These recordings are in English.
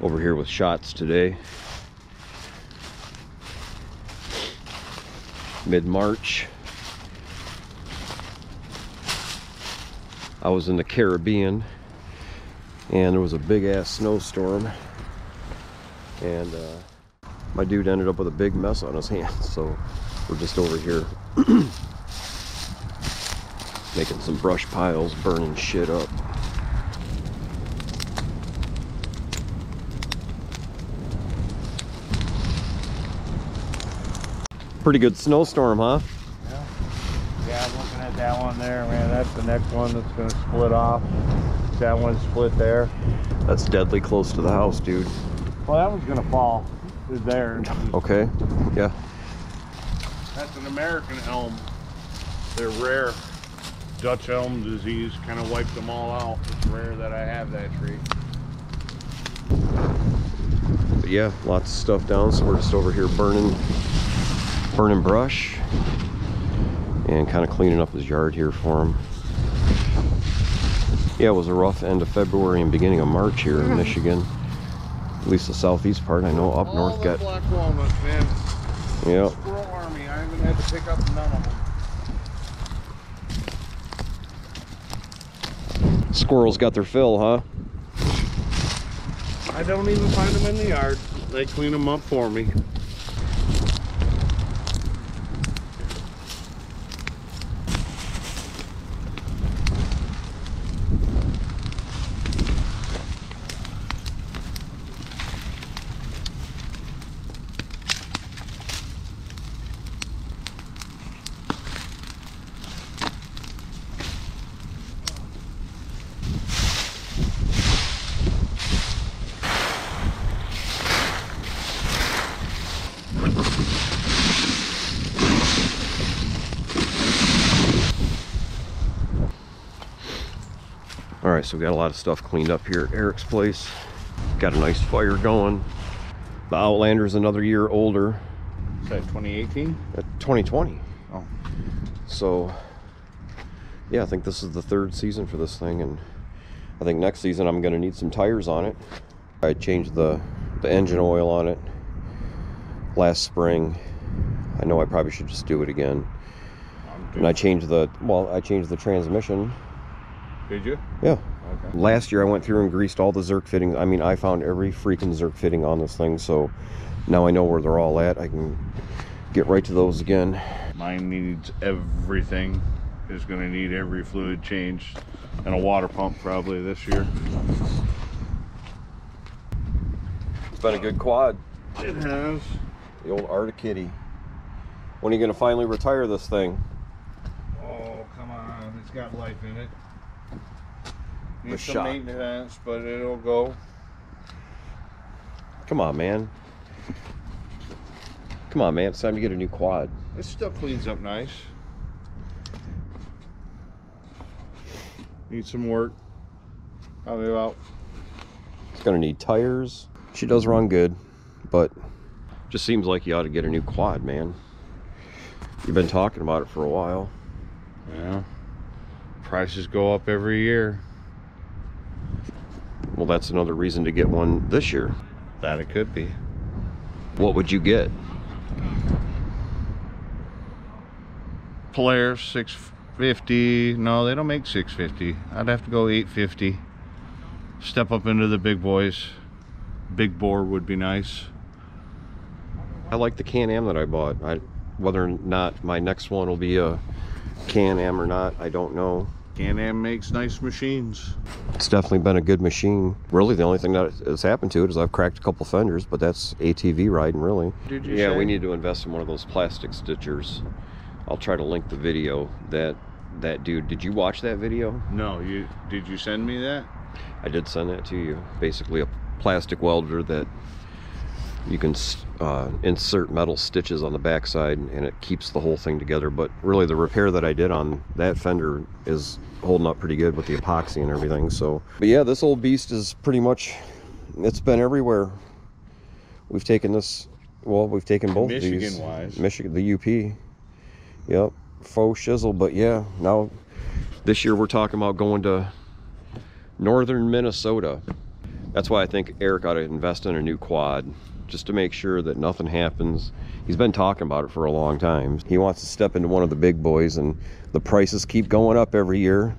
over here with shots today. Mid-March. I was in the Caribbean and there was a big ass snowstorm and uh, my dude ended up with a big mess on his hands so we're just over here making some brush piles burning shit up pretty good snowstorm huh Yeah. Yeah, I'm looking at that one there, man. That's the next one that's gonna split off. That one's split there. that's deadly close to the house dude Well, that one's gonna fall. Is there? okay yeah That's an American elm. They're rare. Dutch elm disease kind of wiped them all out. It's rare that I have that tree. But yeah, lots of stuff down, so we're just over here burning burning brush and kind of cleaning up his yard here for him. Yeah, it was a rough end of February and beginning of March here in Michigan. At least the southeast part, I know up north got black walnuts, man. yeah. Squirrel army. I haven't had to pick up none of them. Squirrels got their fill, huh? I don't even find them in the yard. They clean them up for me. Right, so we got a lot of stuff cleaned up here at Eric's place. Got a nice fire going. The Outlander's another year older, Is that 2018? at 2020. Oh. So, yeah, I think this is the third season for this thing, and I think next season I'm going to need some tires on it. I changed the, the engine oil on it last spring. I know I probably should just do it again. And I changed the, well, I changed the transmission. Did you? Yeah. Okay. Last year I went through and greased all the Zerk fittings. I mean, I found every freaking Zerk fitting on this thing, so now I know where they're all at. I can get right to those again. Mine needs everything. Is going to need every fluid change and a water pump probably this year. It's been a good quad. It has. The old Arctic Kitty. When are you going to finally retire this thing? Oh, come on. It's got life in it. Needs some shot. maintenance, but it'll go. Come on, man. Come on, man. It's time to get a new quad. It still cleans up nice. Needs some work. Probably about It's going to need tires. She does run good, but just seems like you ought to get a new quad, man. You've been talking about it for a while. yeah. Prices go up every year. Well, that's another reason to get one this year. That it could be. What would you get? Polaris 650. No, they don't make 650. I'd have to go 850. Step up into the big boys. Big bore would be nice. I like the Can-Am that I bought. I, whether or not my next one will be a Can-Am or not, I don't know. Can-Am makes nice machines. It's definitely been a good machine. Really, the only thing that has happened to it is I've cracked a couple fenders, but that's ATV riding, really. Did you Yeah, say? we need to invest in one of those plastic stitchers. I'll try to link the video that that dude. Did you watch that video? No, you did you send me that? I did send that to you. Basically, a plastic welder that you can uh, insert metal stitches on the backside, and it keeps the whole thing together. But really, the repair that I did on that fender is holding up pretty good with the epoxy and everything. So, but yeah, this old beast is pretty much. It's been everywhere. We've taken this. Well, we've taken both of these. Michigan-wise. Michigan, the UP. Yep, faux shizzle. But yeah, now this year we're talking about going to northern Minnesota. That's why I think Eric ought to invest in a new quad just to make sure that nothing happens. He's been talking about it for a long time. He wants to step into one of the big boys and the prices keep going up every year.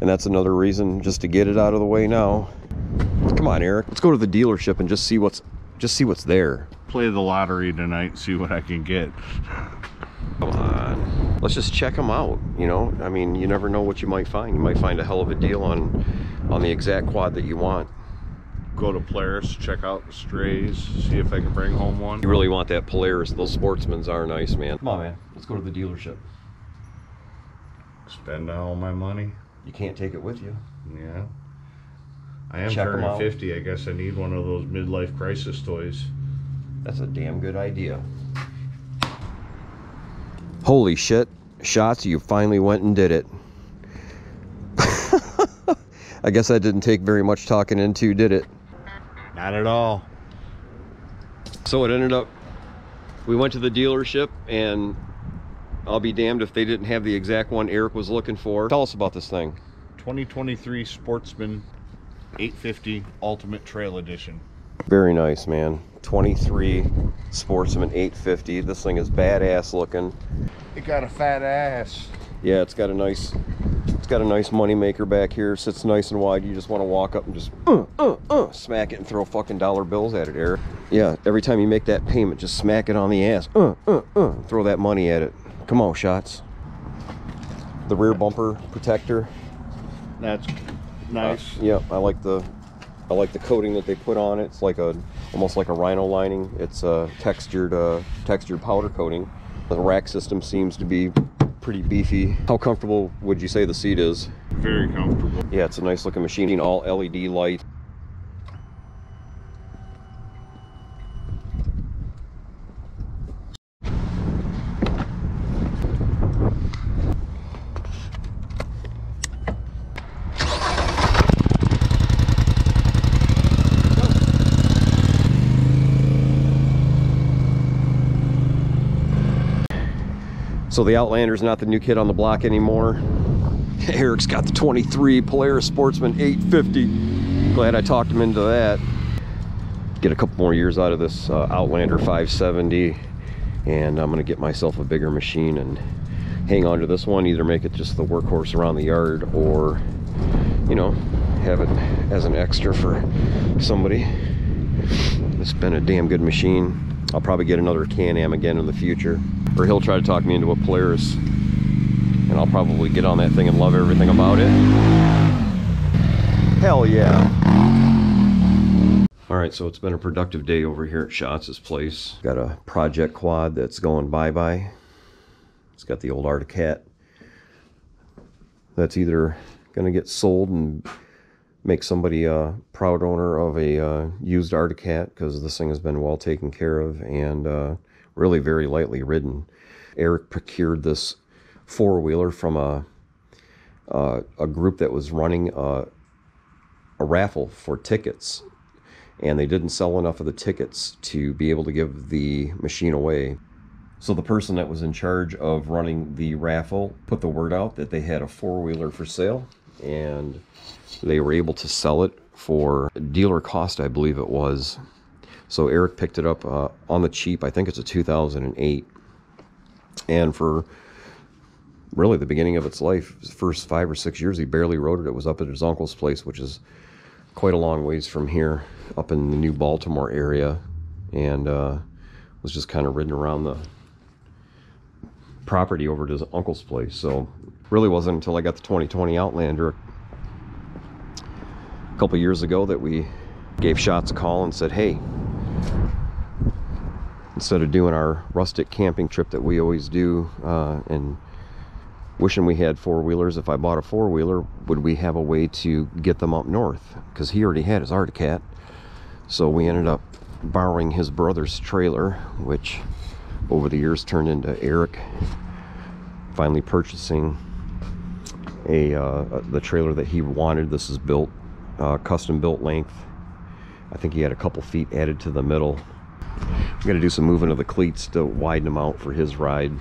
And that's another reason just to get it out of the way now. Come on, Eric. Let's go to the dealership and just see what's just see what's there. Play the lottery tonight, and see what I can get. Come on. Let's just check them out, you know? I mean, you never know what you might find. You might find a hell of a deal on on the exact quad that you want. Go to Polaris, check out the strays, see if I can bring home one. You really want that Polaris. Those sportsmen's are nice, man. Come on, man. Let's go to the dealership. Spend all my money. You can't take it with you. Yeah. I am Check 'em turning 50. I guess I need one of those midlife crisis toys. That's a damn good idea. Holy shit. Shots, you finally went and did it. I guess that didn't take very much talking into, did it? Not at all. So it ended up, we went to the dealership and I'll be damned if they didn't have the exact one Eric was looking for. Tell us about this thing. 2023 Sportsman 850 Ultimate Trail Edition. Very nice, man. 23 Sportsman 850. This thing is badass looking. It got a fat ass. Yeah, it's got a nice, it's got a nice money maker back here. Sits nice and wide. You just want to walk up and just uh, uh, uh, smack it and throw fucking dollar bills at it, Eric. Yeah, every time you make that payment, just smack it on the ass. Uh, uh, uh, throw that money at it. Come on, shots. The rear bumper protector. That's nice. Uh, yeah, I like the I like the coating that they put on it. It's like a almost like a rhino lining. It's a textured uh, textured powder coating. The rack system seems to be pretty beefy. How comfortable would you say the seat is? Very comfortable. Yeah, it's a nice looking machine. All LED light. So the Outlander's not the new kid on the block anymore. Eric's got the 23 Polaris Sportsman 850. Glad I talked him into that. Get a couple more years out of this uh, Outlander 570 and I'm gonna get myself a bigger machine and hang on to this one. Either make it just the workhorse around the yard or, you know, have it as an extra for somebody. It's been a damn good machine. I'll probably get another Can-Am again in the future. Or he'll try to talk me into a Polaris and I'll probably get on that thing and love everything about it. Hell yeah. All right, so it's been a productive day over here at Shots' place. Got a project quad that's going bye-bye. It's got the old Arctic Cat. That's either gonna get sold and make somebody a proud owner of a uh, used Arctic Cat because this thing has been well taken care of and uh, really very lightly ridden. Eric procured this four-wheeler from a uh, a group that was running a, a raffle for tickets and they didn't sell enough of the tickets to be able to give the machine away. So the person that was in charge of running the raffle put the word out that they had a four-wheeler for sale and they were able to sell it for dealer cost, I believe it was. So Eric picked it up uh, on the cheap. I think it's a 2008. And for really the beginning of its life, first five or six years, he barely rode it. It was up at his uncle's place, which is quite a long ways from here, up in the New Baltimore area, and uh, was just kind of ridden around the property over to his uncle's place. So really wasn't until I got the 2020 Outlander a couple years ago that we gave Shots a call and said, hey, instead of doing our rustic camping trip that we always do uh, and wishing we had four-wheelers if i bought a four-wheeler would we have a way to get them up north? Because he already had his Arctic Cat. So we ended up borrowing his brother's trailer which over the years turned into eric finally purchasing a uh, the trailer that he wanted. This is built uh, custom built length. I think he had a couple feet added to the middle. Got to do some moving of the cleats to widen them out for his ride.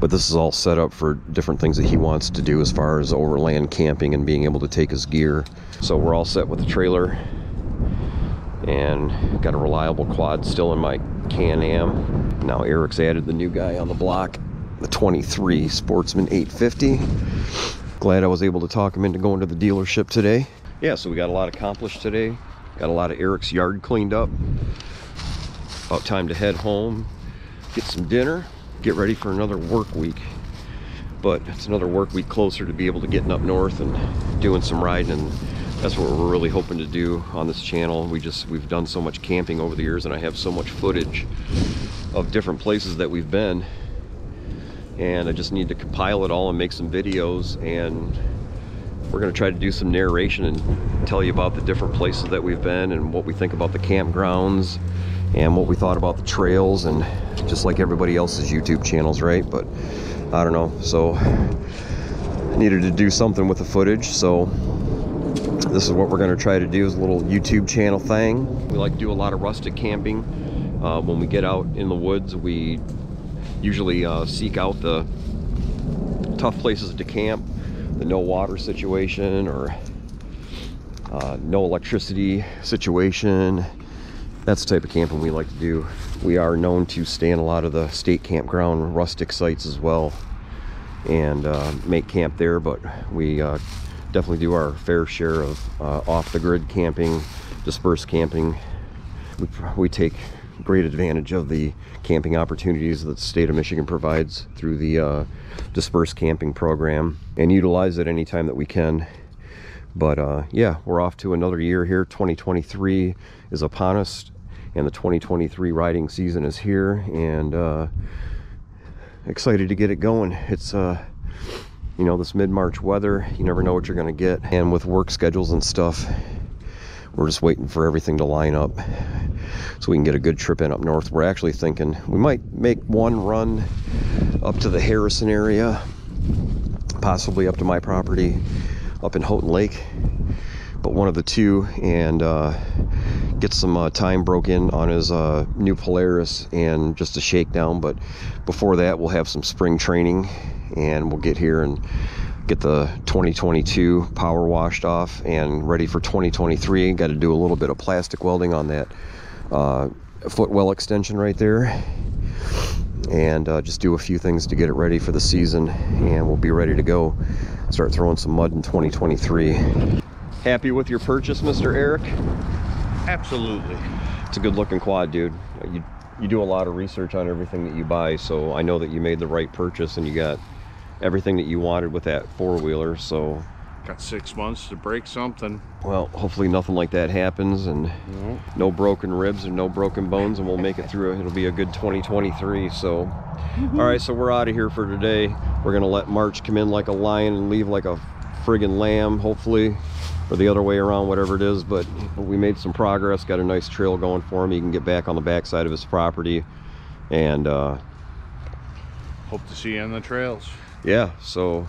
But this is all set up for different things that he wants to do as far as overland camping and being able to take his gear. So we're all set with the trailer. And got a reliable quad still in my Can-Am. Now Eric's added the new guy on the block, the 23 Sportsman 850. Glad I was able to talk him into going to the dealership today. Yeah, so we got a lot accomplished today. Got a lot of Eric's yard cleaned up. About time to head home, get some dinner, get ready for another work week. But it's another work week closer to be able to getting up north and doing some riding and that's what we're really hoping to do on this channel. We just we've done so much camping over the years and I have so much footage of different places that we've been and I just need to compile it all and make some videos and we're going to try to do some narration and tell you about the different places that we've been and what we think about the campgrounds and what we thought about the trails and just like everybody else's YouTube channels, right? But I don't know. So I needed to do something with the footage. So this is what we're going to try to do is a little YouTube channel thing. We like to do a lot of rustic camping. Uh, when we get out in the woods, we usually uh, seek out the tough places to camp, the no water situation or uh, no electricity situation. That's the type of camping we like to do. We are known to stay in a lot of the state campground rustic sites as well and uh, make camp there, but we uh, definitely do our fair share of uh, off-the-grid camping, dispersed camping. We, we take great advantage of the camping opportunities that the state of Michigan provides through the uh, dispersed camping program and utilize it anytime that we can. But uh, yeah, we're off to another year here. 2023 is upon us and the 2023 riding season is here and uh, excited to get it going. It's uh, you know, this mid-March weather, you never know what you're gonna get. And with work schedules and stuff, we're just waiting for everything to line up so we can get a good trip in up north. We're actually thinking we might make one run up to the Harrison area, possibly up to my property up in Houghton Lake, but one of the two, and uh, get some uh, time broken on his uh, new Polaris and just a shakedown. But before that, we'll have some spring training and we'll get here and get the 2022 power washed off and ready for 2023. Got to do a little bit of plastic welding on that uh, footwell extension right there. And uh, just do a few things to get it ready for the season and we'll be ready to go. Start throwing some mud in 2023 happy with your purchase mr eric? Absolutely. it's a good looking quad dude. You you do a lot of research on everything that you buy so i know that you made the right purchase and you got everything that you wanted with that four-wheeler so Got six months to break something. well hopefully nothing like that happens and No. no broken ribs and no broken bones and we'll make it through it'll be a good 2023 so all right so we're out of here for today we're gonna let march come in like a lion and leave like a friggin lamb hopefully or the other way around whatever it is but we made some progress got a nice trail going for him he can get back on the backside of his property and uh Hope to see you on the trails. Yeah so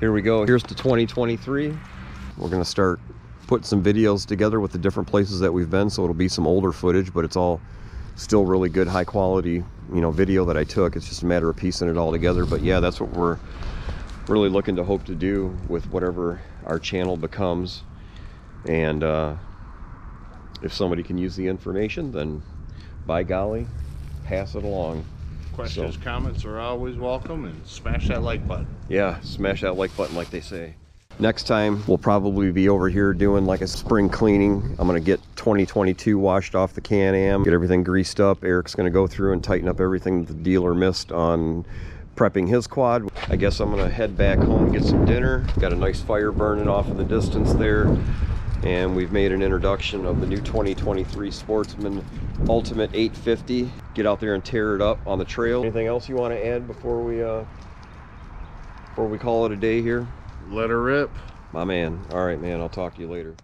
here we go. Here's the 2023 we're gonna start putting some videos together with the different places that we've been so it'll be some older footage but it's all still really good high quality you know video that i took. It's just a matter of piecing it all together but yeah that's what we're really looking to hope to do with whatever our channel becomes. And uh if somebody can use the information then by golly pass it along Questions, comments are always welcome, and smash that like button. Yeah, smash that like button like they say. Next time, we'll probably be over here doing like a spring cleaning. I'm gonna get 2022 washed off the Can-Am, get everything greased up. Eric's gonna go through and tighten up everything the dealer missed on prepping his quad. I guess I'm gonna head back home, get some dinner. Got a nice fire burning off in the distance there. And we've made an introduction of the new 2023 Sportsman Ultimate 850. Get out there and tear it up on the trail. Anything else you want to add before we uh, before we call it a day here? Let her rip. My man. All right, man. I'll talk to you later.